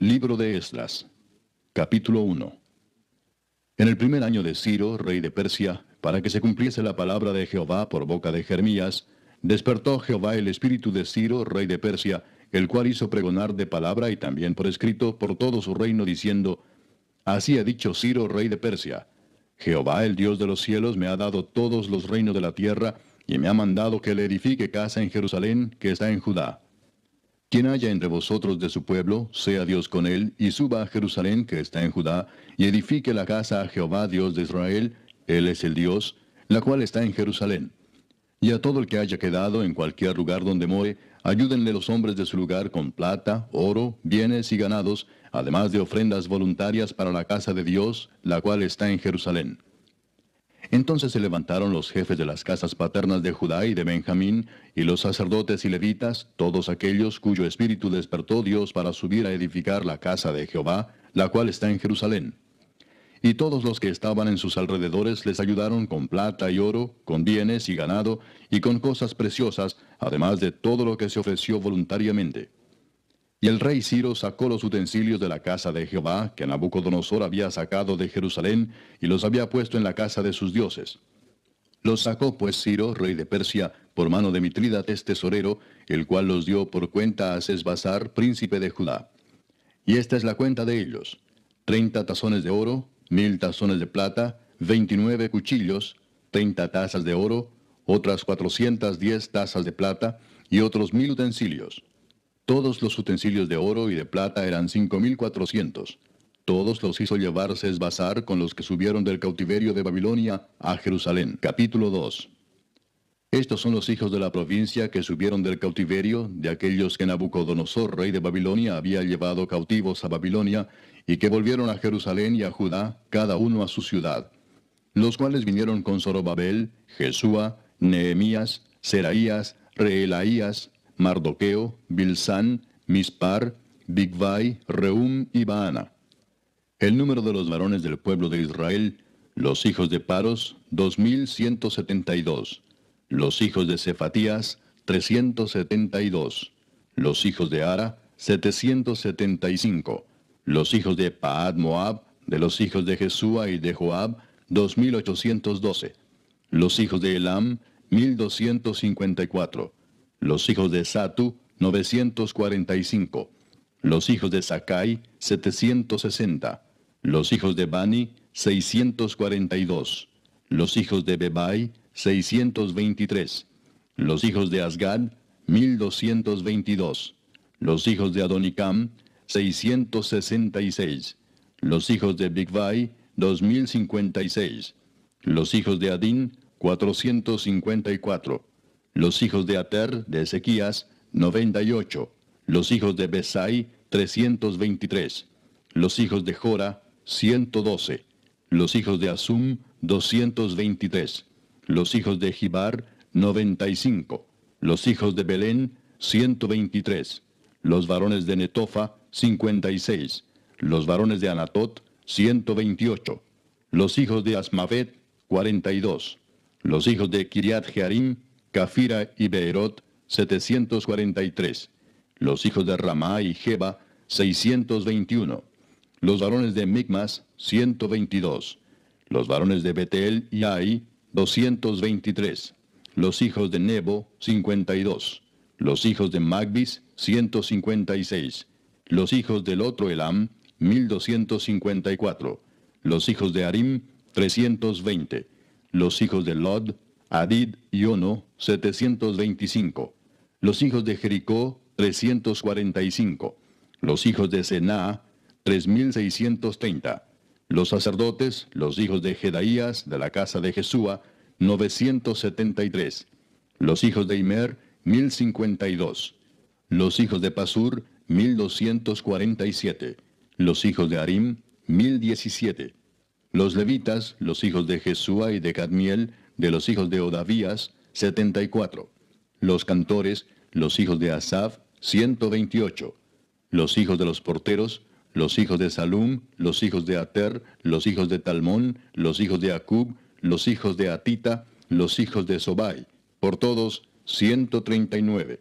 Libro de Esdras. Capítulo 1. En el primer año de Ciro, rey de Persia, para que se cumpliese la palabra de Jehová por boca de Jeremías, despertó Jehová el espíritu de Ciro, rey de Persia, el cual hizo pregonar de palabra y también por escrito por todo su reino, diciendo, Así ha dicho Ciro, rey de Persia, Jehová el Dios de los cielos me ha dado todos los reinos de la tierra, y me ha mandado que le edifique casa en Jerusalén, que está en Judá. Quien haya entre vosotros de su pueblo, sea Dios con él, y suba a Jerusalén que está en Judá, y edifique la casa a Jehová Dios de Israel, él es el Dios, la cual está en Jerusalén. Y a todo el que haya quedado en cualquier lugar donde more, ayúdenle los hombres de su lugar con plata, oro, bienes y ganados, además de ofrendas voluntarias para la casa de Dios, la cual está en Jerusalén. Entonces se levantaron los jefes de las casas paternas de Judá y de Benjamín, y los sacerdotes y levitas, todos aquellos cuyo espíritu despertó Dios para subir a edificar la casa de Jehová, la cual está en Jerusalén. Y todos los que estaban en sus alrededores les ayudaron con plata y oro, con bienes y ganado, y con cosas preciosas, además de todo lo que se ofreció voluntariamente. Y el rey Ciro sacó los utensilios de la casa de Jehová, que Nabucodonosor había sacado de Jerusalén, y los había puesto en la casa de sus dioses. Los sacó pues Ciro, rey de Persia, por mano de Mitrídates tesorero, el cual los dio por cuenta a Sesbazar, príncipe de Judá. Y esta es la cuenta de ellos. Treinta tazones de oro, mil tazones de plata, veintinueve cuchillos, treinta tazas de oro, otras cuatrocientas diez tazas de plata, y otros mil utensilios. Todos los utensilios de oro y de plata eran cinco mil cuatrocientos. Todos los hizo llevar Sesbazar con los que subieron del cautiverio de Babilonia a Jerusalén. Capítulo 2. Estos son los hijos de la provincia que subieron del cautiverio, de aquellos que Nabucodonosor, rey de Babilonia, había llevado cautivos a Babilonia, y que volvieron a Jerusalén y a Judá, cada uno a su ciudad. Los cuales vinieron con Zorobabel, Jesúa, Nehemías, Seraías, Reelaías, Mardoqueo, Bilsán, Mispar, Bigvai, Reum y Baana. El número de los varones del pueblo de Israel, los hijos de Paros, 2172. Los hijos de Cefatías, 372. Los hijos de Ara, 775. Los hijos de Paad Moab, de los hijos de Jesúa y de Joab, 2812. Los hijos de Elam, 1254. Los hijos de Satu, 945. Los hijos de Sakai, 760. Los hijos de Bani, 642. Los hijos de Bebai, 623. Los hijos de Asgad, 1222. Los hijos de Adonicam, 666. Los hijos de Bigvai, 2056. Los hijos de Adin, 454. Los hijos de Ater, de Ezequías, 98. Los hijos de Besai, 323. Los hijos de Jora, 112. Los hijos de Asum, 223. Los hijos de Gibar, 95. Los hijos de Belén, 123. Los varones de Netofa, 56. Los varones de Anatot, 128. Los hijos de Asmavet, 42. Los hijos de Kiriat Jearim, Cafira y Beerot, 743. Los hijos de Ramá y Jeba, 621. Los varones de Migmas, 122. Los varones de Betel y Ai, 223. Los hijos de Nebo, 52. Los hijos de Magbis, 156. Los hijos del otro Elam, 1254. Los hijos de Arim, 320. Los hijos de Lod, Adid y Ono, 725. Los hijos de Jericó, 345. Los hijos de Sená, 3630. Los sacerdotes, los hijos de Jedaías, de la casa de Jesúa, 973. Los hijos de Imer, 1052. Los hijos de Pasur, 1247. Los hijos de Arim, 1017. Los levitas, los hijos de Jesúa y de Cadmiel, de los hijos de Odavías, 74. Los cantores, los hijos de Asaf, 128. Los hijos de los porteros, los hijos de Salum, los hijos de Ater, los hijos de Talmón, los hijos de Acub, los hijos de Atita, los hijos de Sobai, por todos 139.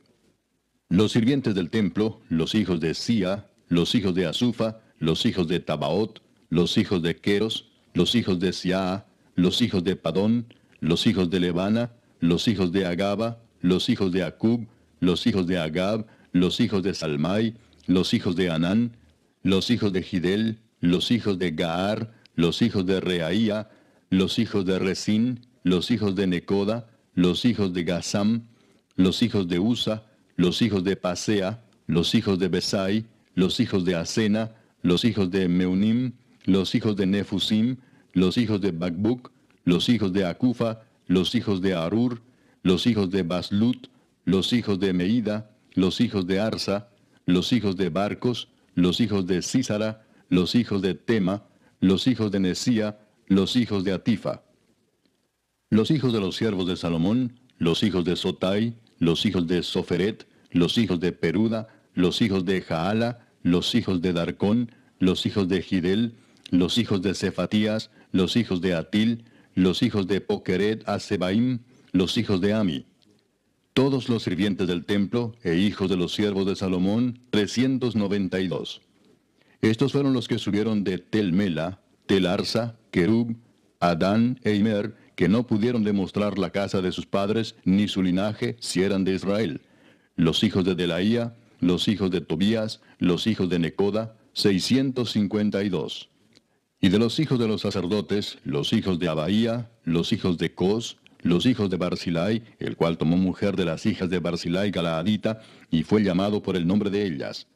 Los sirvientes del templo, los hijos de Sia, los hijos de Azufa, los hijos de Tabaot, los hijos de Queros, los hijos de Siaa, los hijos de Padón, los hijos de Levana, los hijos de Agaba, los hijos de Acub, los hijos de Agab, los hijos de Salmai, los hijos de Anán, los hijos de Gidel, los hijos de Gaar, los hijos de Reaía, los hijos de Resín, los hijos de Necoda, los hijos de Gazam, los hijos de Usa, los hijos de Pasea, los hijos de Besai, los hijos de Asena, los hijos de Meunim, los hijos de Nefusim, los hijos de Bakbuk, los hijos de Acufa, los hijos de Arur, los hijos de Baslut, los hijos de Meida, los hijos de Arsa, los hijos de Barcos, los hijos de Císara, los hijos de Tema, los hijos de Nesía, los hijos de Atifa. Los hijos de los siervos de Salomón, los hijos de Sotai, los hijos de Soferet, los hijos de Peruda, los hijos de Jaala, los hijos de Darcón, los hijos de Gidel, los hijos de Cefatías, los hijos de Atil, los hijos de Pokeret Asebaim, los hijos de Ami. Todos los sirvientes del templo e hijos de los siervos de Salomón, 392. Estos fueron los que subieron de Telmela, Telarsa, Kerub, Adán e Imer, que no pudieron demostrar la casa de sus padres ni su linaje si eran de Israel. Los hijos de Delaía, los hijos de Tobías, los hijos de Necoda, 652. Y de los hijos de los sacerdotes, los hijos de Abaía, los hijos de Cos, los hijos de Barzilai, el cual tomó mujer de las hijas de Barzilai Galaadita, y fue llamado por el nombre de ellas.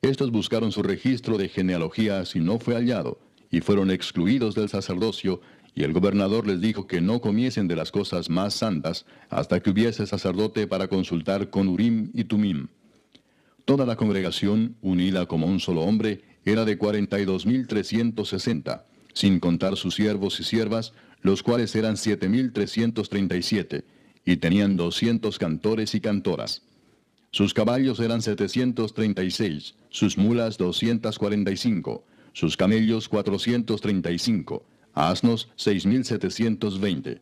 Estos buscaron su registro de genealogías y no fue hallado, y fueron excluidos del sacerdocio, y el gobernador les dijo que no comiesen de las cosas más santas hasta que hubiese sacerdote para consultar con Urim y Tumim. Toda la congregación, unida como un solo hombre, era de 42.360, sin contar sus siervos y siervas, los cuales eran 7.337, y tenían 200 cantores y cantoras. Sus caballos eran 736, sus mulas 245, sus camellos 435, asnos 6.720.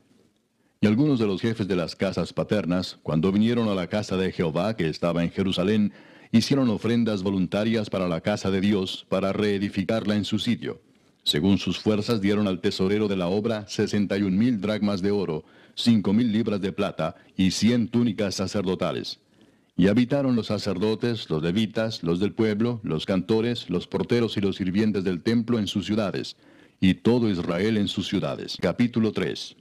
Y algunos de los jefes de las casas paternas, cuando vinieron a la casa de Jehová que estaba en Jerusalén, hicieron ofrendas voluntarias para la casa de Dios, para reedificarla en su sitio. Según sus fuerzas dieron al tesorero de la obra sesenta y un mil dracmas de oro, cinco mil libras de plata y cien túnicas sacerdotales. Y habitaron los sacerdotes, los levitas, los del pueblo, los cantores, los porteros y los sirvientes del templo en sus ciudades, y todo Israel en sus ciudades. Capítulo 3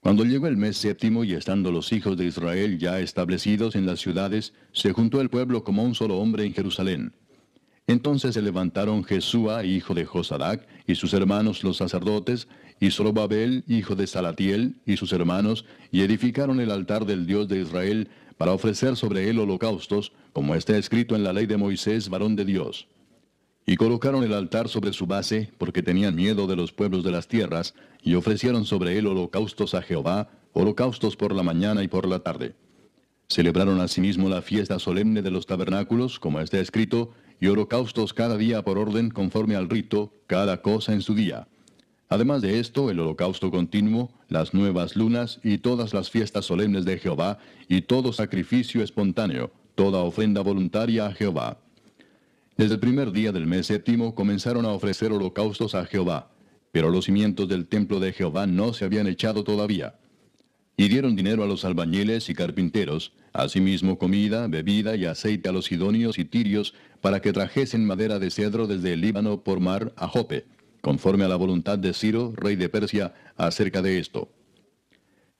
Cuando llegó el mes séptimo y estando los hijos de Israel ya establecidos en las ciudades, se juntó el pueblo como un solo hombre en Jerusalén. Entonces se levantaron Jesúa, hijo de Josadac, y sus hermanos los sacerdotes, y Zorobabel, hijo de Salatiel, y sus hermanos, y edificaron el altar del Dios de Israel, para ofrecer sobre él holocaustos, como está escrito en la ley de Moisés, varón de Dios. Y colocaron el altar sobre su base, porque tenían miedo de los pueblos de las tierras, y ofrecieron sobre él holocaustos a Jehová, holocaustos por la mañana y por la tarde. Celebraron asimismo la fiesta solemne de los tabernáculos, como está escrito, y holocaustos cada día por orden conforme al rito, cada cosa en su día. Además de esto, el holocausto continuo, las nuevas lunas y todas las fiestas solemnes de Jehová, y todo sacrificio espontáneo, toda ofrenda voluntaria a Jehová. Desde el primer día del mes séptimo comenzaron a ofrecer holocaustos a Jehová, pero los cimientos del templo de Jehová no se habían echado todavía. Y dieron dinero a los albañiles y carpinteros, asimismo comida, bebida y aceite a los sidonios y tirios, para que trajesen madera de cedro desde el Líbano por mar a Jope conforme a la voluntad de Ciro, rey de Persia, acerca de esto.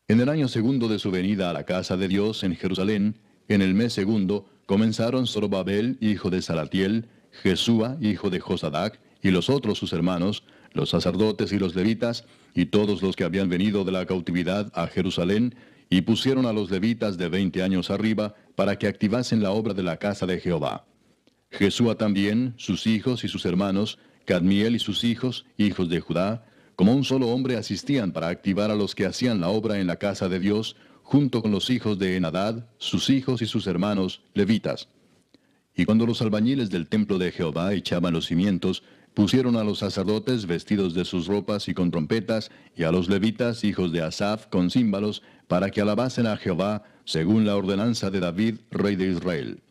En el año segundo de su venida a la casa de Dios en Jerusalén, en el mes segundo, comenzaron Zorobabel, hijo de Salatiel, Jesúa, hijo de Josadac, y los otros sus hermanos, los sacerdotes y los levitas, y todos los que habían venido de la cautividad a Jerusalén, y pusieron a los levitas de veinte años arriba para que activasen la obra de la casa de Jehová. Jesúa también, sus hijos y sus hermanos, Cadmiel y sus hijos, hijos de Judá, como un solo hombre asistían para activar a los que hacían la obra en la casa de Dios, junto con los hijos de Enadad, sus hijos y sus hermanos, levitas. Y cuando los albañiles del templo de Jehová echaban los cimientos, pusieron a los sacerdotes vestidos de sus ropas y con trompetas, y a los levitas, hijos de Asaph, con címbalos, para que alabasen a Jehová, según la ordenanza de David, rey de Israel.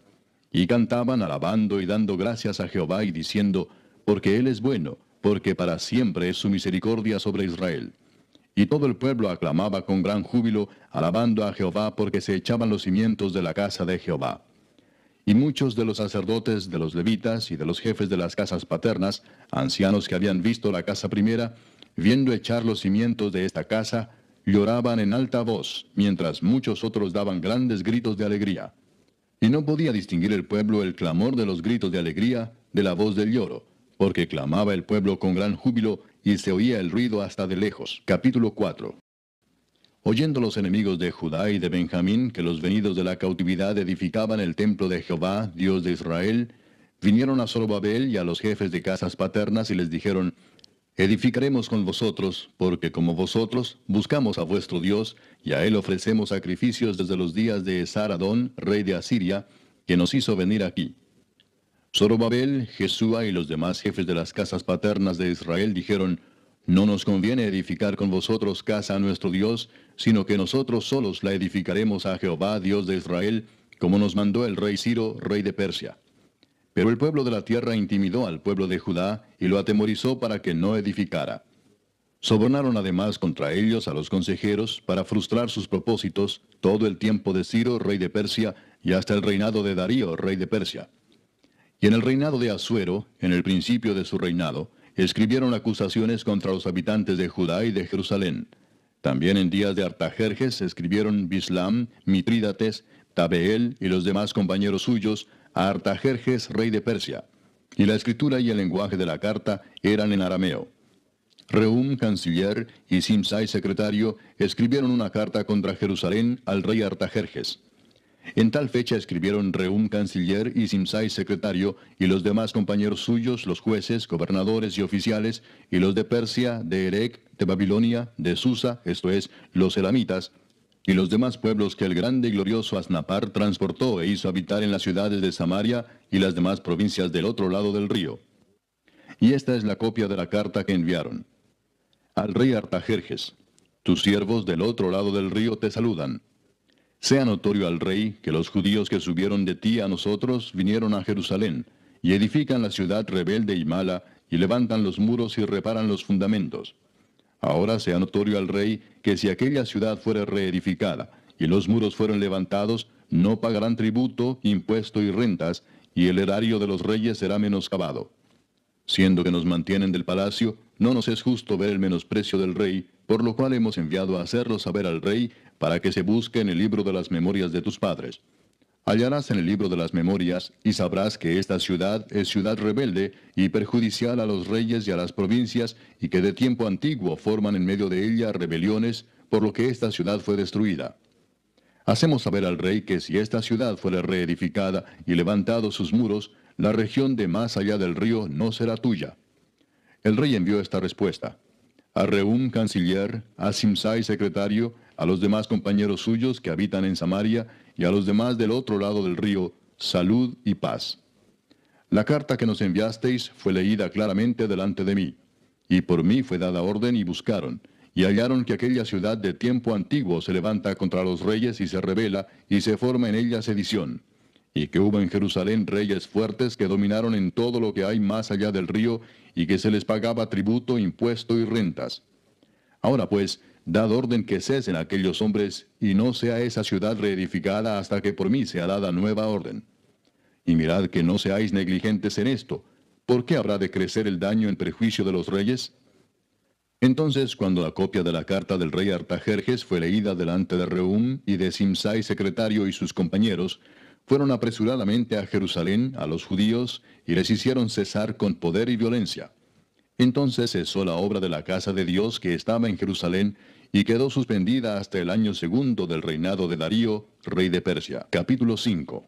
Y cantaban alabando y dando gracias a Jehová y diciendo, porque Él es bueno, porque para siempre es su misericordia sobre Israel. Y todo el pueblo aclamaba con gran júbilo, alabando a Jehová porque se echaban los cimientos de la casa de Jehová. Y muchos de los sacerdotes, de los levitas y de los jefes de las casas paternas, ancianos que habían visto la casa primera, viendo echar los cimientos de esta casa, lloraban en alta voz, mientras muchos otros daban grandes gritos de alegría. Y no podía distinguir el pueblo el clamor de los gritos de alegría de la voz del lloro, porque clamaba el pueblo con gran júbilo y se oía el ruido hasta de lejos. Capítulo 4 Oyendo los enemigos de Judá y de Benjamín que los venidos de la cautividad edificaban el templo de Jehová, Dios de Israel, vinieron a Zorobabel y a los jefes de casas paternas y les dijeron, Edificaremos con vosotros, porque como vosotros buscamos a vuestro Dios, y a él ofrecemos sacrificios desde los días de Saradón, rey de Asiria, que nos hizo venir aquí. Zorobabel, Jesúa y los demás jefes de las casas paternas de Israel dijeron, No nos conviene edificar con vosotros casa a nuestro Dios, sino que nosotros solos la edificaremos a Jehová, Dios de Israel, como nos mandó el rey Ciro, rey de Persia. Pero el pueblo de la tierra intimidó al pueblo de Judá y lo atemorizó para que no edificara. Sobornaron además contra ellos a los consejeros para frustrar sus propósitos todo el tiempo de Ciro, rey de Persia, y hasta el reinado de Darío, rey de Persia. Y en el reinado de Asuero, en el principio de su reinado, escribieron acusaciones contra los habitantes de Judá y de Jerusalén. También en días de Artajerjes escribieron Bislam, Mitrídates, Tabeel y los demás compañeros suyos a Artajerjes, rey de Persia. Y la escritura y el lenguaje de la carta eran en arameo. Reum, canciller, y Simsai, secretario, escribieron una carta contra Jerusalén al rey Artajerjes. En tal fecha escribieron Reum canciller y Simsai secretario y los demás compañeros suyos, los jueces, gobernadores y oficiales, y los de Persia, de Erec, de Babilonia, de Susa, esto es, los elamitas, y los demás pueblos que el grande y glorioso Asnapar transportó e hizo habitar en las ciudades de Samaria y las demás provincias del otro lado del río. Y esta es la copia de la carta que enviaron. Al rey Artajerjes, tus siervos del otro lado del río te saludan. Sea notorio al rey que los judíos que subieron de ti a nosotros vinieron a Jerusalén, y edifican la ciudad rebelde y mala, y levantan los muros y reparan los fundamentos. Ahora sea notorio al rey que si aquella ciudad fuera reedificada, y los muros fueron levantados, no pagarán tributo, impuesto y rentas, y el erario de los reyes será menoscabado. Siendo que nos mantienen del palacio, no nos es justo ver el menosprecio del rey, por lo cual hemos enviado a hacerlo saber al rey, para que se busque en el libro de las memorias de tus padres. Hallarás en el libro de las memorias y sabrás que esta ciudad es ciudad rebelde y perjudicial a los reyes y a las provincias y que de tiempo antiguo forman en medio de ella rebeliones, por lo que esta ciudad fue destruida. Hacemos saber al rey que si esta ciudad fuera reedificada y levantados sus muros, la región de más allá del río no será tuya. El rey envió esta respuesta. A Reum, canciller, a Simsai, secretario, a los demás compañeros suyos que habitan en Samaria y a los demás del otro lado del río, salud y paz. La carta que nos enviasteis fue leída claramente delante de mí, y por mí fue dada orden y buscaron, y hallaron que aquella ciudad de tiempo antiguo se levanta contra los reyes y se revela, y se forma en ella sedición, y que hubo en Jerusalén reyes fuertes que dominaron en todo lo que hay más allá del río, y que se les pagaba tributo, impuesto y rentas. Ahora pues, Dad orden que cesen aquellos hombres, y no sea esa ciudad reedificada hasta que por mí sea dada nueva orden. Y mirad que no seáis negligentes en esto. ¿Por qué habrá de crecer el daño en perjuicio de los reyes? Entonces, cuando la copia de la carta del rey Artajerjes fue leída delante de Reum y de Simsai secretario y sus compañeros, fueron apresuradamente a Jerusalén a los judíos y les hicieron cesar con poder y violencia. Entonces cesó la obra de la casa de Dios que estaba en Jerusalén y quedó suspendida hasta el año segundo del reinado de Darío, rey de Persia. Capítulo 5.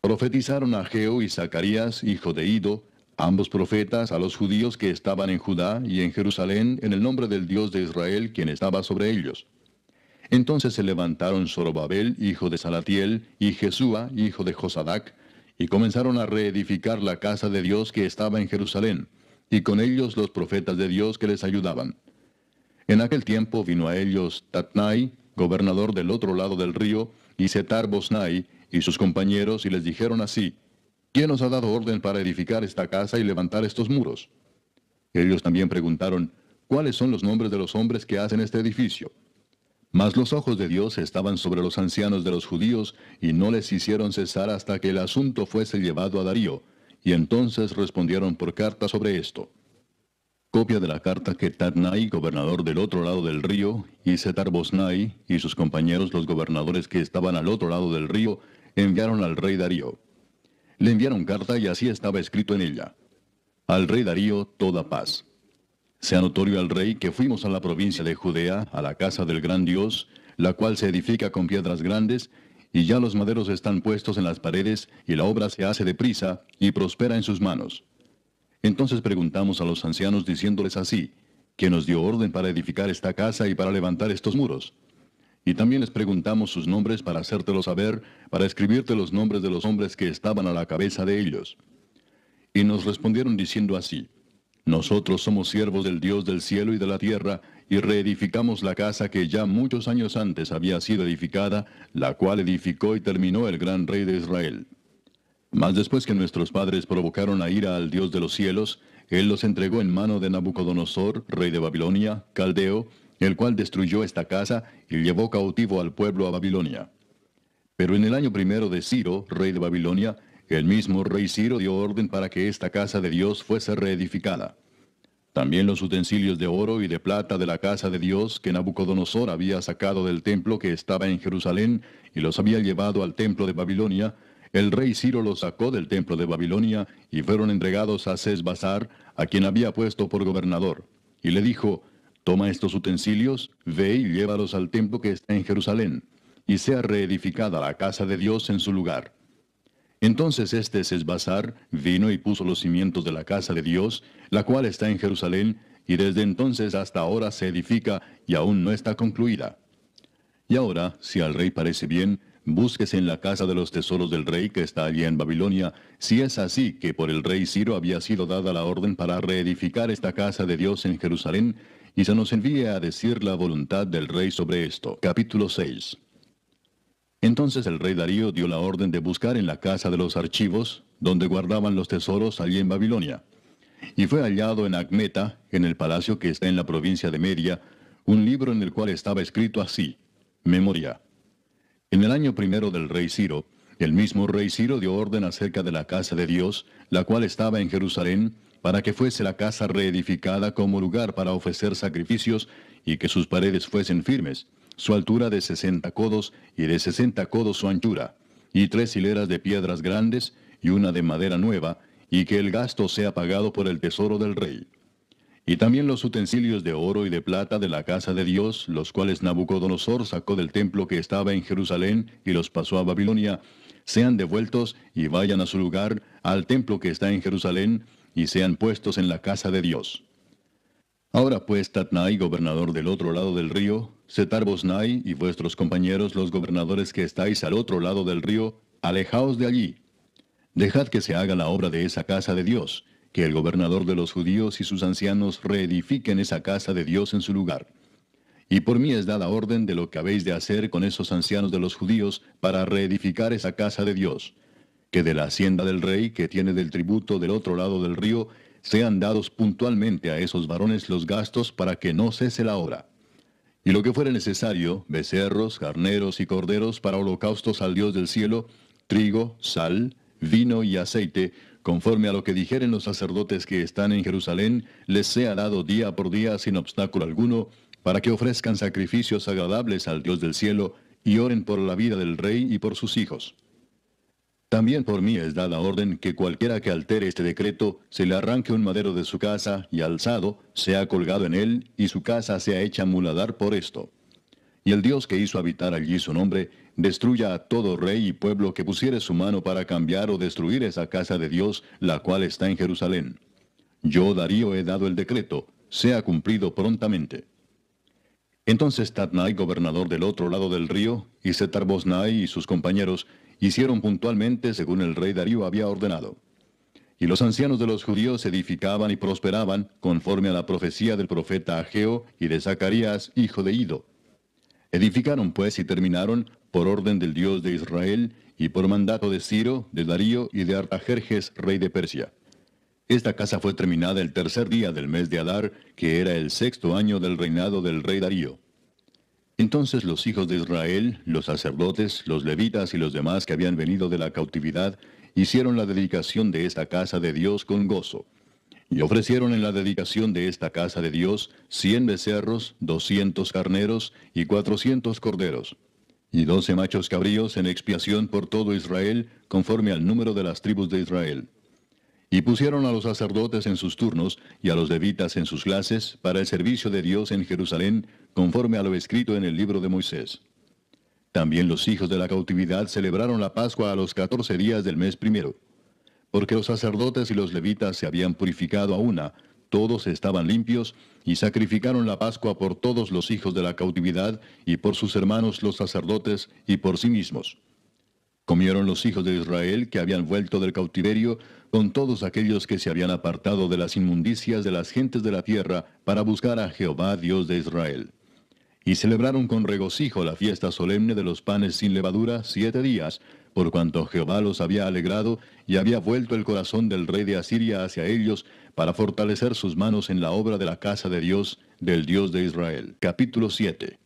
Profetizaron a Geo y Zacarías, hijo de Ido, ambos profetas, a los judíos que estaban en Judá y en Jerusalén, en el nombre del Dios de Israel, quien estaba sobre ellos. Entonces se levantaron Zorobabel, hijo de Salatiel, y Jesúa, hijo de Josadac, y comenzaron a reedificar la casa de Dios que estaba en Jerusalén, y con ellos los profetas de Dios que les ayudaban. En aquel tiempo vino a ellos Tatnai, gobernador del otro lado del río, y Setar Bosnai, y sus compañeros y les dijeron así, ¿quién nos ha dado orden para edificar esta casa y levantar estos muros? Ellos también preguntaron, ¿cuáles son los nombres de los hombres que hacen este edificio? Mas los ojos de Dios estaban sobre los ancianos de los judíos y no les hicieron cesar hasta que el asunto fuese llevado a Darío, y entonces respondieron por carta sobre esto. Copia de la carta que Tatnai, gobernador del otro lado del río, y Setar y sus compañeros los gobernadores que estaban al otro lado del río, enviaron al rey Darío. Le enviaron carta y así estaba escrito en ella. Al rey Darío toda paz. Sea notorio al rey que fuimos a la provincia de Judea, a la casa del gran Dios, la cual se edifica con piedras grandes, y ya los maderos están puestos en las paredes, y la obra se hace deprisa, y prospera en sus manos. Entonces preguntamos a los ancianos diciéndoles así, que nos dio orden para edificar esta casa y para levantar estos muros. Y también les preguntamos sus nombres para hacértelo saber, para escribirte los nombres de los hombres que estaban a la cabeza de ellos. Y nos respondieron diciendo así, nosotros somos siervos del Dios del cielo y de la tierra, y reedificamos la casa que ya muchos años antes había sido edificada, la cual edificó y terminó el gran rey de Israel. Mas después que nuestros padres provocaron a ira al Dios de los cielos, Él los entregó en mano de Nabucodonosor, rey de Babilonia, Caldeo, el cual destruyó esta casa y llevó cautivo al pueblo a Babilonia. Pero en el año primero de Ciro, rey de Babilonia, el mismo rey Ciro dio orden para que esta casa de Dios fuese reedificada. También los utensilios de oro y de plata de la casa de Dios que Nabucodonosor había sacado del templo que estaba en Jerusalén y los había llevado al templo de Babilonia, el rey Ciro los sacó del templo de Babilonia y fueron entregados a Sesbazar, a quien había puesto por gobernador. Y le dijo, Toma estos utensilios, ve y llévalos al templo que está en Jerusalén, y sea reedificada la casa de Dios en su lugar. Entonces este Sesbazar vino y puso los cimientos de la casa de Dios, la cual está en Jerusalén, y desde entonces hasta ahora se edifica y aún no está concluida. Y ahora, si al rey parece bien, búsquese en la casa de los tesoros del rey que está allí en Babilonia, si es así que por el rey Ciro había sido dada la orden para reedificar esta casa de Dios en Jerusalén, y se nos envíe a decir la voluntad del rey sobre esto. Capítulo 6 entonces el rey Darío dio la orden de buscar en la casa de los archivos, donde guardaban los tesoros allí en Babilonia. Y fue hallado en Acmeta, en el palacio que está en la provincia de Media, un libro en el cual estaba escrito así, Memoria. En el año primero del rey Ciro, el mismo rey Ciro dio orden acerca de la casa de Dios, la cual estaba en Jerusalén, para que fuese la casa reedificada como lugar para ofrecer sacrificios y que sus paredes fuesen firmes su altura de sesenta codos y de sesenta codos su anchura, y tres hileras de piedras grandes y una de madera nueva, y que el gasto sea pagado por el tesoro del rey. Y también los utensilios de oro y de plata de la casa de Dios, los cuales Nabucodonosor sacó del templo que estaba en Jerusalén y los pasó a Babilonia, sean devueltos y vayan a su lugar, al templo que está en Jerusalén, y sean puestos en la casa de Dios. Ahora pues Tatnai, gobernador del otro lado del río, Setar y vuestros compañeros los gobernadores que estáis al otro lado del río, alejaos de allí. Dejad que se haga la obra de esa casa de Dios, que el gobernador de los judíos y sus ancianos reedifiquen esa casa de Dios en su lugar. Y por mí es dada orden de lo que habéis de hacer con esos ancianos de los judíos para reedificar esa casa de Dios, que de la hacienda del rey que tiene del tributo del otro lado del río sean dados puntualmente a esos varones los gastos para que no cese la obra. Y lo que fuere necesario, becerros, carneros y corderos para holocaustos al Dios del cielo, trigo, sal, vino y aceite, conforme a lo que dijeren los sacerdotes que están en Jerusalén, les sea dado día por día sin obstáculo alguno, para que ofrezcan sacrificios agradables al Dios del cielo y oren por la vida del rey y por sus hijos. También por mí es dada orden que cualquiera que altere este decreto se le arranque un madero de su casa y alzado sea colgado en él y su casa sea hecha muladar por esto. Y el Dios que hizo habitar allí su nombre destruya a todo rey y pueblo que pusiere su mano para cambiar o destruir esa casa de Dios, la cual está en Jerusalén. Yo, Darío, he dado el decreto, sea cumplido prontamente. Entonces Tatnai, gobernador del otro lado del río, y Setarbosnai y sus compañeros, hicieron puntualmente según el rey Darío había ordenado. Y los ancianos de los judíos edificaban y prosperaban conforme a la profecía del profeta Ageo y de Zacarías, hijo de Ido. Edificaron pues y terminaron, por orden del Dios de Israel, y por mandato de Ciro, de Darío y de Artajerjes, rey de Persia. Esta casa fue terminada el tercer día del mes de Adar, que era el sexto año del reinado del rey Darío. Entonces los hijos de Israel, los sacerdotes, los levitas y los demás que habían venido de la cautividad, hicieron la dedicación de esta casa de Dios con gozo. Y ofrecieron en la dedicación de esta casa de Dios cien becerros, doscientos carneros y cuatrocientos corderos y doce machos cabríos en expiación por todo Israel, conforme al número de las tribus de Israel. Y pusieron a los sacerdotes en sus turnos y a los levitas en sus clases para el servicio de Dios en Jerusalén, conforme a lo escrito en el libro de Moisés. También los hijos de la cautividad celebraron la Pascua a los catorce días del mes primero, porque los sacerdotes y los levitas se habían purificado a una, todos estaban limpios, y sacrificaron la Pascua por todos los hijos de la cautividad, y por sus hermanos los sacerdotes, y por sí mismos. Comieron los hijos de Israel que habían vuelto del cautiverio, con todos aquellos que se habían apartado de las inmundicias de las gentes de la tierra, para buscar a Jehová Dios de Israel. Y celebraron con regocijo la fiesta solemne de los panes sin levadura siete días, por cuanto Jehová los había alegrado y había vuelto el corazón del rey de Asiria hacia ellos para fortalecer sus manos en la obra de la casa de Dios, del Dios de Israel. Capítulo 7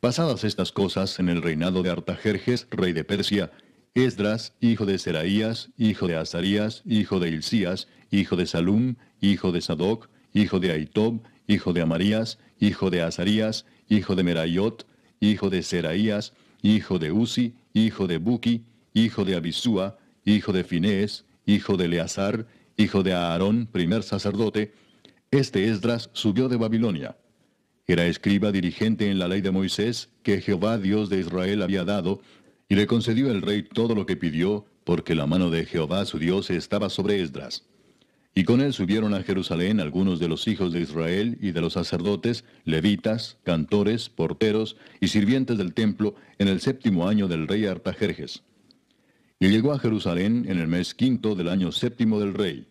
Pasadas estas cosas en el reinado de Artajerjes, rey de Persia, Esdras, hijo de Seraías, hijo de Azarías, hijo de Hilcías, hijo de Salum, hijo de Sadoc, hijo de Aitob, hijo de Amarías, hijo de Azarías, hijo de Merayot, hijo de Seraías, hijo de Uzi, hijo de Buki, hijo de Abisúa, hijo de Finés, hijo de Eleazar, hijo de Aarón, primer sacerdote, este Esdras subió de Babilonia. Era escriba dirigente en la ley de Moisés que Jehová Dios de Israel había dado, y le concedió el rey todo lo que pidió, porque la mano de Jehová su Dios estaba sobre Esdras. Y con él subieron a Jerusalén algunos de los hijos de Israel y de los sacerdotes, levitas, cantores, porteros y sirvientes del templo en el séptimo año del rey Artajerjes. Y llegó a Jerusalén en el mes quinto del año séptimo del rey,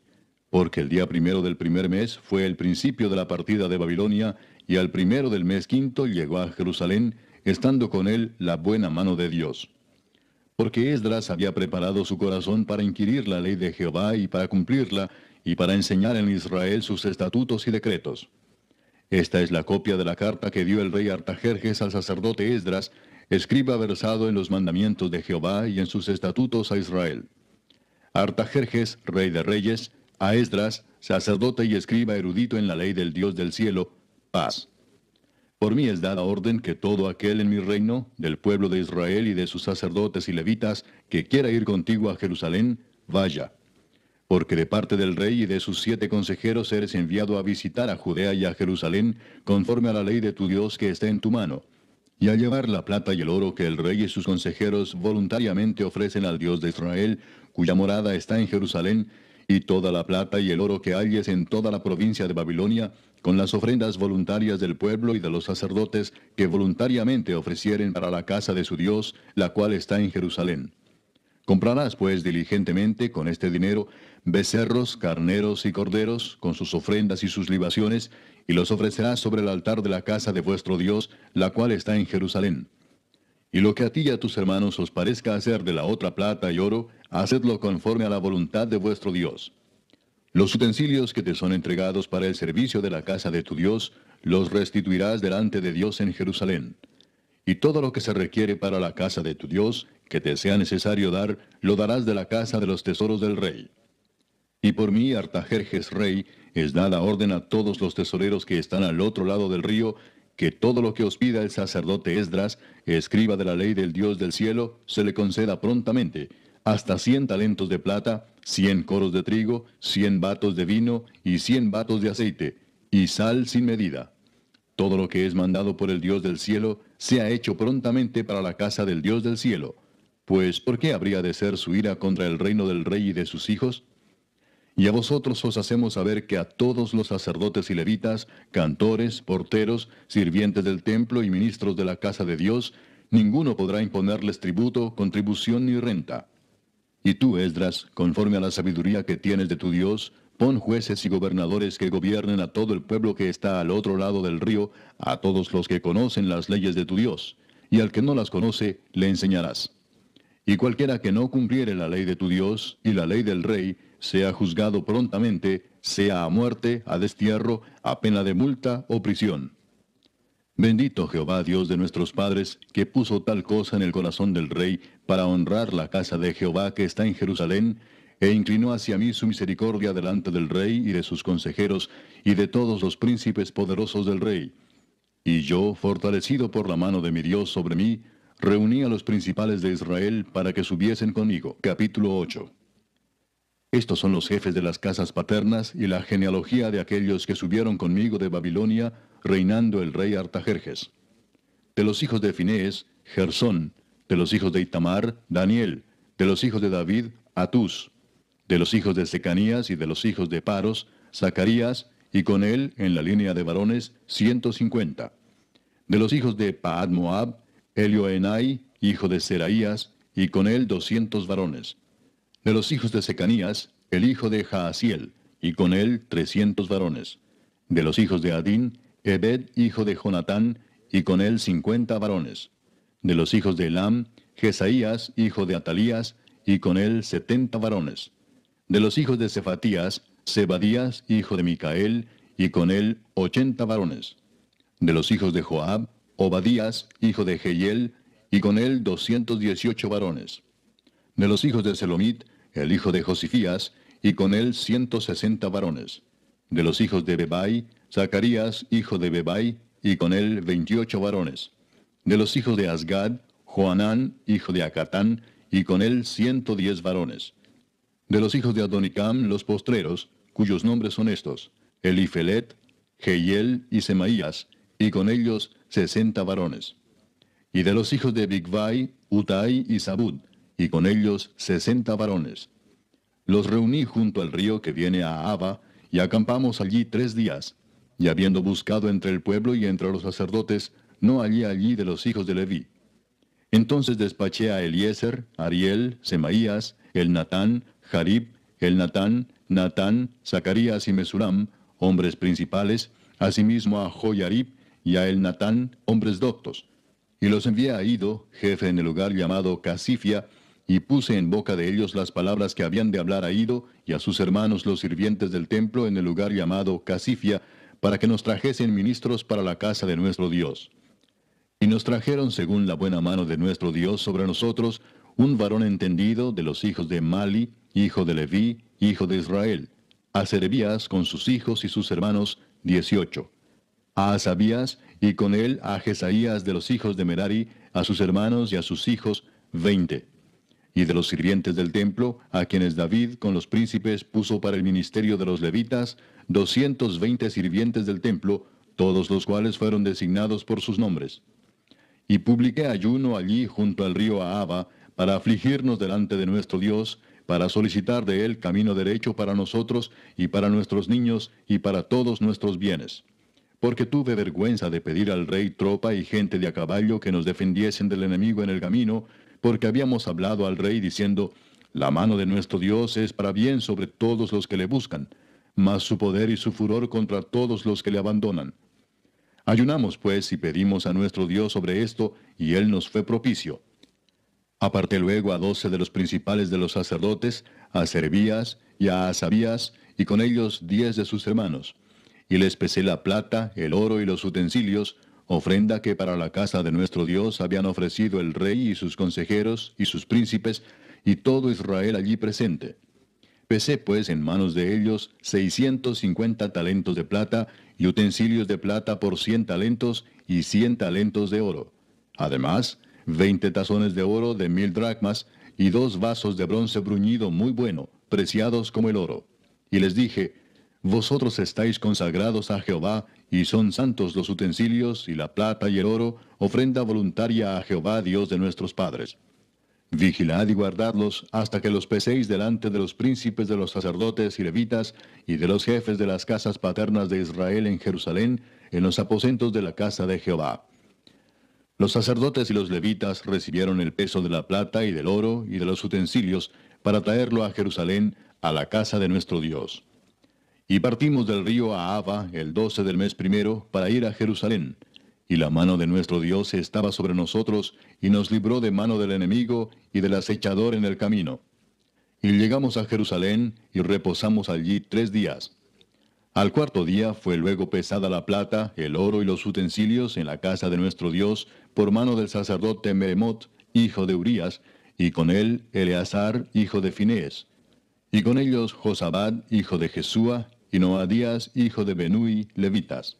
porque el día primero del primer mes fue el principio de la partida de Babilonia, y al primero del mes quinto llegó a Jerusalén, estando con él la buena mano de Dios. Porque Esdras había preparado su corazón para inquirir la ley de Jehová y para cumplirla, y para enseñar en Israel sus estatutos y decretos. Esta es la copia de la carta que dio el rey Artajerjes al sacerdote Esdras, escriba versado en los mandamientos de Jehová y en sus estatutos a Israel. Artajerjes, rey de reyes, a Esdras, sacerdote y escriba erudito en la ley del Dios del cielo, paz. Por mí es dada orden que todo aquel en mi reino, del pueblo de Israel y de sus sacerdotes y levitas, que quiera ir contigo a Jerusalén, vaya. Porque de parte del rey y de sus siete consejeros eres enviado a visitar a Judea y a Jerusalén, conforme a la ley de tu Dios que está en tu mano, y a llevar la plata y el oro que el rey y sus consejeros voluntariamente ofrecen al Dios de Israel, cuya morada está en Jerusalén, y toda la plata y el oro que halles en toda la provincia de Babilonia, con las ofrendas voluntarias del pueblo y de los sacerdotes que voluntariamente ofrecieren para la casa de su Dios, la cual está en Jerusalén. Comprarás pues diligentemente con este dinero becerros, carneros y corderos, con sus ofrendas y sus libaciones, y los ofrecerás sobre el altar de la casa de vuestro Dios, la cual está en Jerusalén. Y lo que a ti y a tus hermanos os parezca hacer de la otra plata y oro, hacedlo conforme a la voluntad de vuestro Dios. Los utensilios que te son entregados para el servicio de la casa de tu Dios, los restituirás delante de Dios en Jerusalén. Y todo lo que se requiere para la casa de tu Dios, que te sea necesario dar, lo darás de la casa de los tesoros del rey. Y por mí, Artajerjes rey, es dada orden a todos los tesoreros que están al otro lado del río, que todo lo que os pida el sacerdote Esdras, escriba de la ley del Dios del cielo, se le conceda prontamente, hasta cien talentos de plata, cien coros de trigo, cien batos de vino y cien batos de aceite, y sal sin medida. Todo lo que es mandado por el Dios del cielo, sea hecho prontamente para la casa del Dios del cielo. Pues, ¿por qué habría de ser su ira contra el reino del rey y de sus hijos? Y a vosotros os hacemos saber que a todos los sacerdotes y levitas, cantores, porteros, sirvientes del templo y ministros de la casa de Dios, ninguno podrá imponerles tributo, contribución ni renta. Y tú, Esdras, conforme a la sabiduría que tienes de tu Dios, pon jueces y gobernadores que gobiernen a todo el pueblo que está al otro lado del río, a todos los que conocen las leyes de tu Dios, y al que no las conoce, le enseñarás. y cualquiera que no cumpliere la ley de tu Dios y la ley del rey, sea juzgado prontamente, sea a muerte, a destierro, a pena de multa o prisión. Bendito Jehová Dios de nuestros padres, que puso tal cosa en el corazón del rey para honrar la casa de Jehová que está en Jerusalén, e inclinó hacia mí su misericordia delante del rey y de sus consejeros y de todos los príncipes poderosos del rey. Y yo, fortalecido por la mano de mi Dios sobre mí, reuní a los principales de Israel para que subiesen conmigo. Capítulo 8. Estos son los jefes de las casas paternas y la genealogía de aquellos que subieron conmigo de Babilonia, reinando el rey Artajerjes. De los hijos de Finés, Gersón, de los hijos de Itamar, Daniel, de los hijos de David, Atus, de los hijos de Secanías y de los hijos de Paros, Zacarías, y con él, en la línea de varones, ciento cincuenta. De los hijos de Paad Moab, Elioenai, hijo de Seraías, y con él doscientos varones. De los hijos de Secanías, el hijo de Jaasiel, y con él trescientos varones. De los hijos de Adín, Ebed, hijo de Jonatán, y con él cincuenta varones. De los hijos de Elam, Jesaías, hijo de Atalías, y con él setenta varones. De los hijos de Cefatías, Zebadías, hijo de Micael, y con él ochenta varones. De los hijos de Joab, Obadías, hijo de Jehiel, y con él doscientos dieciocho varones. De los hijos de Selomit, el hijo de Josifías, y con él ciento sesenta varones. De los hijos de Bebai, Zacarías, hijo de Bebai, y con él veintiocho varones. De los hijos de Asgad, Joanán, hijo de Acatán, y con él ciento diez varones. De los hijos de Adonicam, los postreros, cuyos nombres son estos, Elifelet, Jehiel y Semaías, y con ellos sesenta varones. Y de los hijos de Bigvai, Utai y Sabud, y con ellos sesenta varones. Los reuní junto al río que viene a Aba, y acampamos allí tres días, y habiendo buscado entre el pueblo y entre los sacerdotes, no hallé allí de los hijos de Leví. Entonces despaché a Eliezer, Ariel, Semaías, el Natán, Jarib, el Natán, Natán, Zacarías y Mesuram, hombres principales, asimismo a Joyarib y a el Natán, hombres doctos. Y los envié a Ido, jefe en el lugar llamado Casifia, y puse en boca de ellos las palabras que habían de hablar a Ido y a sus hermanos los sirvientes del templo en el lugar llamado Casifia, para que nos trajesen ministros para la casa de nuestro Dios. Y nos trajeron según la buena mano de nuestro Dios sobre nosotros, un varón entendido de los hijos de Mali, hijo de Leví, hijo de Israel, a Serebías con sus hijos y sus hermanos, dieciocho, a Asabías y con él a Jesaías de los hijos de Merari, a sus hermanos y a sus hijos, veinte, y de los sirvientes del templo, a quienes David con los príncipes puso para el ministerio de los levitas, doscientos veinte sirvientes del templo, todos los cuales fueron designados por sus nombres. Y publiqué ayuno allí junto al río Ahaba, para afligirnos delante de nuestro Dios, para solicitar de Él camino derecho para nosotros y para nuestros niños y para todos nuestros bienes. Porque tuve vergüenza de pedir al rey tropa y gente de a caballo que nos defendiesen del enemigo en el camino, porque habíamos hablado al rey diciendo, La mano de nuestro Dios es para bien sobre todos los que le buscan, mas su poder y su furor contra todos los que le abandonan. Ayunamos pues y pedimos a nuestro Dios sobre esto, y Él nos fue propicio. Aparté luego a doce de los principales de los sacerdotes, a Servías y a Asabías, y con ellos diez de sus hermanos. Y les pesé la plata, el oro y los utensilios, ofrenda que para la casa de nuestro Dios habían ofrecido el rey y sus consejeros y sus príncipes, y todo Israel allí presente. Pesé pues en manos de ellos seiscientos cincuenta talentos de plata, y utensilios de plata por cien talentos, y cien talentos de oro. Además, veinte tazones de oro de mil dracmas, y dos vasos de bronce bruñido muy bueno, preciados como el oro. Y les dije, Vosotros estáis consagrados a Jehová, y son santos los utensilios, y la plata y el oro, ofrenda voluntaria a Jehová Dios de nuestros padres. Vigilad y guardadlos hasta que los peséis delante de los príncipes de los sacerdotes y levitas, y de los jefes de las casas paternas de Israel en Jerusalén, en los aposentos de la casa de Jehová los sacerdotes y los levitas recibieron el peso de la plata y del oro y de los utensilios para traerlo a Jerusalén, a la casa de nuestro Dios. Y partimos del río Ahava el doce del mes primero para ir a Jerusalén. y la mano de nuestro Dios estaba sobre nosotros, y nos libró de mano del enemigo y del acechador en el camino. Y llegamos a Jerusalén, y reposamos allí tres días. Al cuarto día fue luego pesada la plata, el oro y los utensilios en la casa de nuestro Dios, por mano del sacerdote Meremot, hijo de Urías, y con él Eleazar, hijo de Finés, y con ellos Josabad, hijo de Jesúa, y Noadías, hijo de Benui, levitas.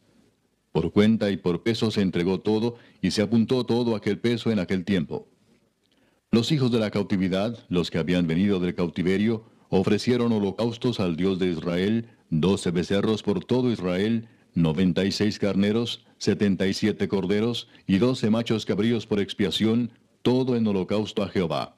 Por cuenta y por peso se entregó todo, y se apuntó todo aquel peso en aquel tiempo. Los hijos de la cautividad, los que habían venido del cautiverio, ofrecieron holocaustos al Dios de Israel, doce becerros por todo Israel, noventa y seis carneros, setenta y siete corderos, y doce machos cabríos por expiación, todo en holocausto a Jehová.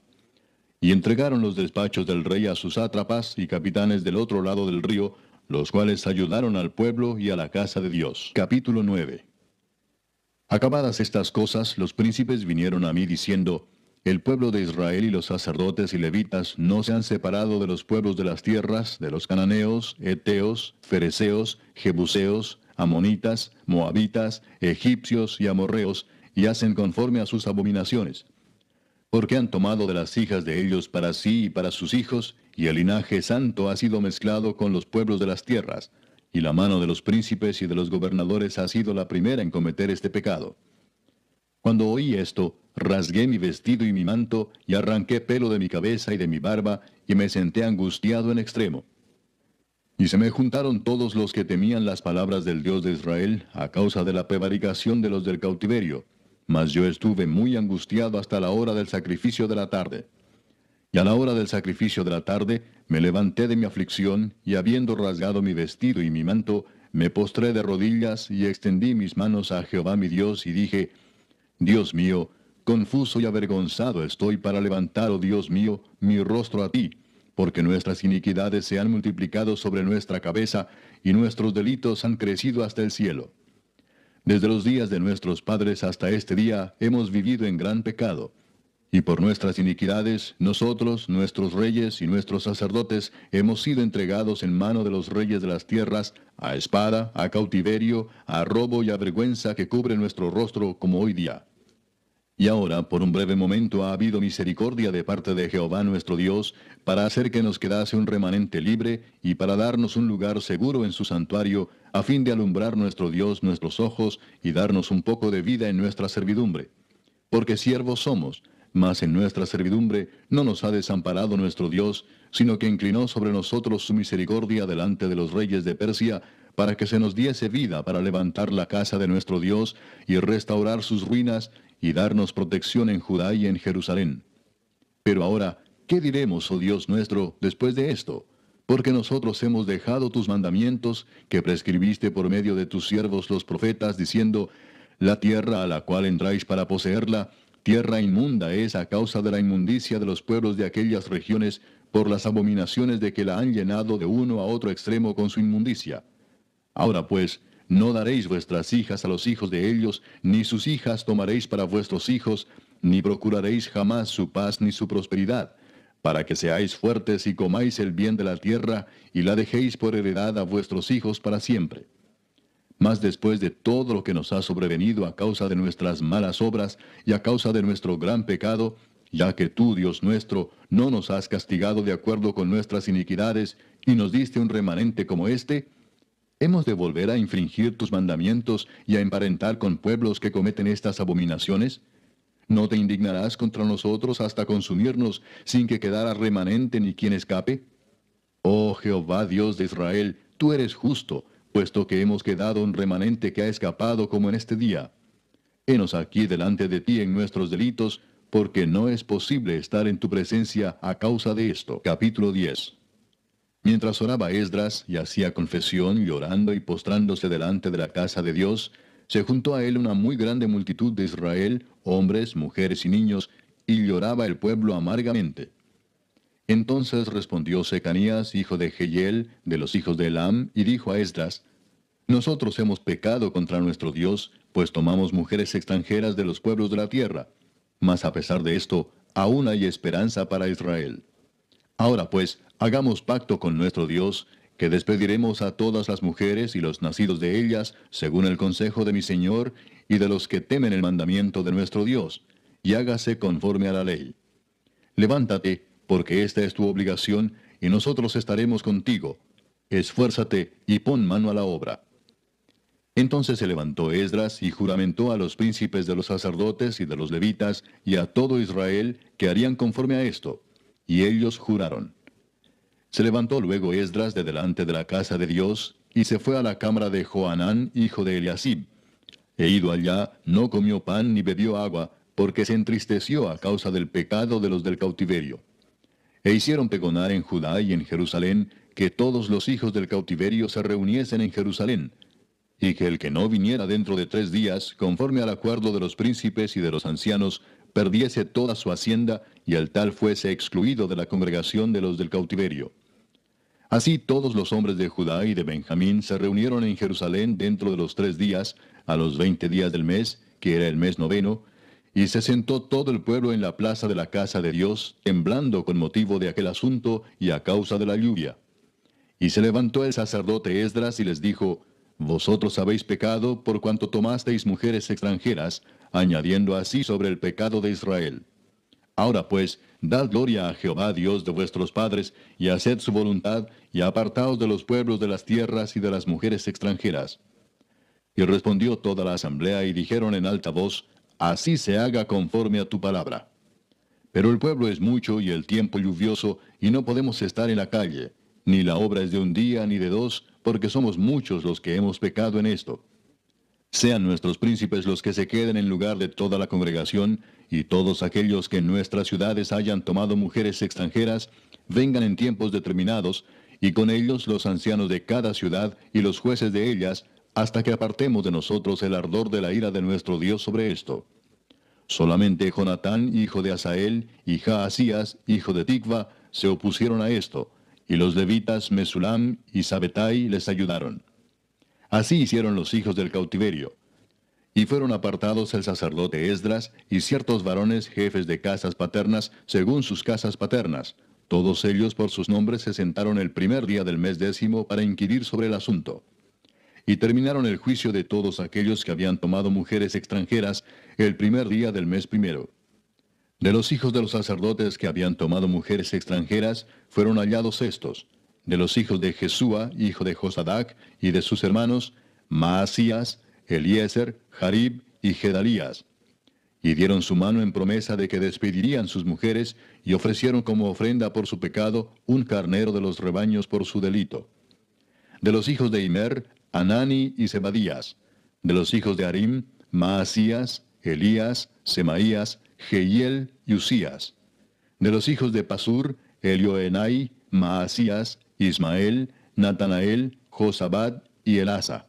Y entregaron los despachos del rey a sus sátrapas y capitanes del otro lado del río, los cuales ayudaron al pueblo y a la casa de Dios. Capítulo 9 Acabadas estas cosas, los príncipes vinieron a mí diciendo, El pueblo de Israel y los sacerdotes y levitas no se han separado de los pueblos de las tierras, de los cananeos, eteos, fereceos, jebuseos, amonitas, moabitas, egipcios y amorreos, y hacen conforme a sus abominaciones. Porque han tomado de las hijas de ellos para sí y para sus hijos, y el linaje santo ha sido mezclado con los pueblos de las tierras, y la mano de los príncipes y de los gobernadores ha sido la primera en cometer este pecado. Cuando oí esto, rasgué mi vestido y mi manto, y arranqué pelo de mi cabeza y de mi barba, y me senté angustiado en extremo. Y se me juntaron todos los que temían las palabras del Dios de Israel a causa de la prevaricación de los del cautiverio, mas yo estuve muy angustiado hasta la hora del sacrificio de la tarde. Y a la hora del sacrificio de la tarde me levanté de mi aflicción, y habiendo rasgado mi vestido y mi manto, me postré de rodillas y extendí mis manos a Jehová mi Dios y dije, Dios mío, confuso y avergonzado estoy para levantar, oh Dios mío, mi rostro a ti, porque nuestras iniquidades se han multiplicado sobre nuestra cabeza, y nuestros delitos han crecido hasta el cielo. Desde los días de nuestros padres hasta este día hemos vivido en gran pecado y por nuestras iniquidades, nosotros, nuestros reyes y nuestros sacerdotes, hemos sido entregados en mano de los reyes de las tierras, a espada, a cautiverio, a robo y a vergüenza que cubre nuestro rostro como hoy día. Y ahora, por un breve momento, ha habido misericordia de parte de Jehová nuestro Dios, para hacer que nos quedase un remanente libre y para darnos un lugar seguro en su santuario, a fin de alumbrar nuestro Dios nuestros ojos y darnos un poco de vida en nuestra servidumbre. Porque siervos somos, mas en nuestra servidumbre no nos ha desamparado nuestro Dios, sino que inclinó sobre nosotros su misericordia delante de los reyes de Persia, para que se nos diese vida para levantar la casa de nuestro Dios y restaurar sus ruinas y darnos protección en Judá y en Jerusalén. Pero ahora, ¿qué diremos, oh Dios nuestro, después de esto? Porque nosotros hemos dejado tus mandamientos que prescribiste por medio de tus siervos los profetas, diciendo, La tierra a la cual entráis para poseerla, Tierra inmunda es a causa de la inmundicia de los pueblos de aquellas regiones por las abominaciones de que la han llenado de uno a otro extremo con su inmundicia. Ahora pues, no daréis vuestras hijas a los hijos de ellos, ni sus hijas tomaréis para vuestros hijos, ni procuraréis jamás su paz ni su prosperidad, para que seáis fuertes y comáis el bien de la tierra, y la dejéis por heredad a vuestros hijos para siempre. Mas después de todo lo que nos ha sobrevenido a causa de nuestras malas obras y a causa de nuestro gran pecado, ya que tú, Dios nuestro, no nos has castigado de acuerdo con nuestras iniquidades y nos diste un remanente como este, ¿hemos de volver a infringir tus mandamientos y a emparentar con pueblos que cometen estas abominaciones? ¿No te indignarás contra nosotros hasta consumirnos sin que quedara remanente ni quien escape? Oh Jehová Dios de Israel, tú eres justo, puesto que hemos quedado un remanente que ha escapado como en este día. Henos aquí delante de ti en nuestros delitos, porque no es posible estar en tu presencia a causa de esto. Capítulo 10 Mientras oraba Esdras y hacía confesión, llorando y postrándose delante de la casa de Dios, se juntó a él una muy grande multitud de Israel, hombres, mujeres y niños, y lloraba el pueblo amargamente. Entonces respondió Secanías, hijo de Jehiel, de los hijos de Elam, y dijo a Esdras, Nosotros hemos pecado contra nuestro Dios, pues tomamos mujeres extranjeras de los pueblos de la tierra. Mas a pesar de esto, aún hay esperanza para Israel. Ahora pues, hagamos pacto con nuestro Dios, que despediremos a todas las mujeres y los nacidos de ellas, según el consejo de mi Señor, y de los que temen el mandamiento de nuestro Dios, y hágase conforme a la ley. Levántate, porque esta es tu obligación, y nosotros estaremos contigo. Esfuérzate y pon mano a la obra. Entonces se levantó Esdras y juramentó a los príncipes de los sacerdotes y de los levitas y a todo Israel que harían conforme a esto. Y ellos juraron. Se levantó luego Esdras de delante de la casa de Dios, y se fue a la cámara de Joanán, hijo de Eliasib. E ido allá, no comió pan ni bebió agua, porque se entristeció a causa del pecado de los del cautiverio. E hicieron pegonar en Judá y en Jerusalén que todos los hijos del cautiverio se reuniesen en Jerusalén, y que el que no viniera dentro de tres días, conforme al acuerdo de los príncipes y de los ancianos, perdiese toda su hacienda y el tal fuese excluido de la congregación de los del cautiverio. Así todos los hombres de Judá y de Benjamín se reunieron en Jerusalén dentro de los tres días, a los veinte días del mes, que era el mes noveno, y se sentó todo el pueblo en la plaza de la casa de Dios, temblando con motivo de aquel asunto y a causa de la lluvia. Y se levantó el sacerdote Esdras y les dijo, Vosotros habéis pecado por cuanto tomasteis mujeres extranjeras, añadiendo así sobre el pecado de Israel. Ahora pues, dad gloria a Jehová Dios de vuestros padres, y haced su voluntad, y apartaos de los pueblos de las tierras y de las mujeres extranjeras. Y respondió toda la asamblea y dijeron en alta voz, Así se haga conforme a tu palabra. Pero el pueblo es mucho y el tiempo lluvioso, y no podemos estar en la calle, ni la obra es de un día ni de dos, porque somos muchos los que hemos pecado en esto. Sean nuestros príncipes los que se queden en lugar de toda la congregación, y todos aquellos que en nuestras ciudades hayan tomado mujeres extranjeras, vengan en tiempos determinados, y con ellos los ancianos de cada ciudad y los jueces de ellas, hasta que apartemos de nosotros el ardor de la ira de nuestro Dios sobre esto. Solamente Jonatán, hijo de Asael, y Jaasías, hijo de Tikva, se opusieron a esto, y los levitas Mesulam y Sabetai les ayudaron. Así hicieron los hijos del cautiverio. Y fueron apartados el sacerdote Esdras y ciertos varones jefes de casas paternas según sus casas paternas. Todos ellos por sus nombres se sentaron el primer día del mes décimo para inquirir sobre el asunto. Y terminaron el juicio de todos aquellos que habían tomado mujeres extranjeras el primer día del mes primero. De los hijos de los sacerdotes que habían tomado mujeres extranjeras fueron hallados estos, de los hijos de Jesúa, hijo de Josadac, y de sus hermanos, Maasías, Eliezer, Jarib y Gedalías. Y dieron su mano en promesa de que despedirían sus mujeres, y ofrecieron como ofrenda por su pecado un carnero de los rebaños por su delito. De los hijos de Imer, Anani y Zebadías. De los hijos de Arim, Maasías, Elías, Semaías, Jehiel y Usías. De los hijos de Pasur, Elioenai, Maasías, Ismael, Natanael, Josabad y Elasa.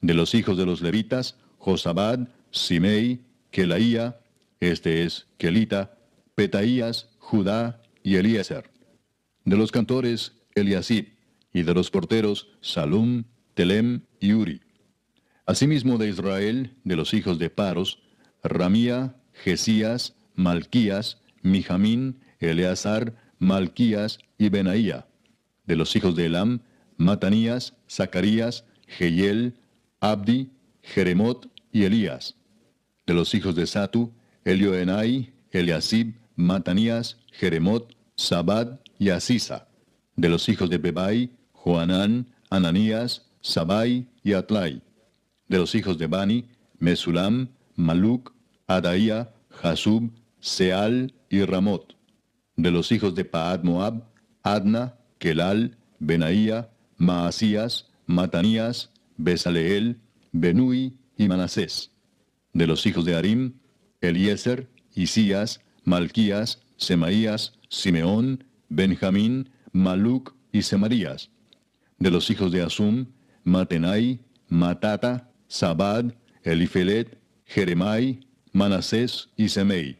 De los hijos de los levitas, Josabad, Simei, Kelaía, este es Kelita, Petaías, Judá y Eliezer. De los cantores, Eliasib, y de los porteros, Salum, Telem y Uri. Asimismo de Israel, de los hijos de Paros, Ramía, Jesías, Malquías, Mijamín, Eleazar, Malquías y Benaía de los hijos de Elam, Matanías, Zacarías, Jehiel, Abdi, Jeremot y Elías. De los hijos de Satu, Elioenai, Eliasib, Matanías, Jeremot, Sabad y Asisa. De los hijos de Bebai, Joanán, Ananías, Sabai y Atlai. De los hijos de Bani, Mesulam, Maluk, Adaía, Jasub, Seal y Ramot. De los hijos de Paad Moab, Adna, Kelal, Benaía, Maasías, Matanías, Besaleel, Benui y Manasés. De los hijos de Arim, Eliezer, Isías, Malquías, Semaías, Simeón, Benjamín, Maluc y Semarías. De los hijos de Asum, Matenai, Matata, Sabad, Elifelet, Jeremai, Manasés y Semei.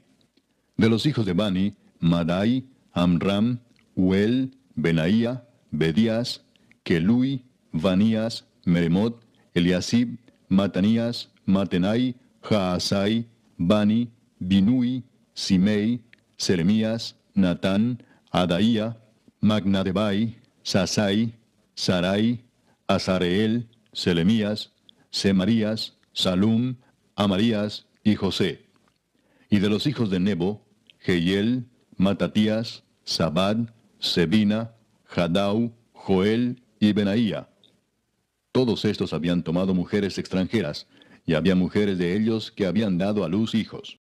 De los hijos de Bani, Madai, Amram, Uel, Benaía, Bedías, Kelui, Vanías, Meremot, Eliasib, Matanías, Matenai, Jaasai, Bani, Binui, Simei, Seremías, Natán, Adaía, Magnadebai, Sasai, Sarai, Azareel, Selemías, Semarías, Salum, Amarías y José. Y de los hijos de Nebo, Jehiel, Matatías, Sabad, Sebina, Hadau, Joel y Benaía. Todos estos habían tomado mujeres extranjeras, y había mujeres de ellos que habían dado a luz hijos.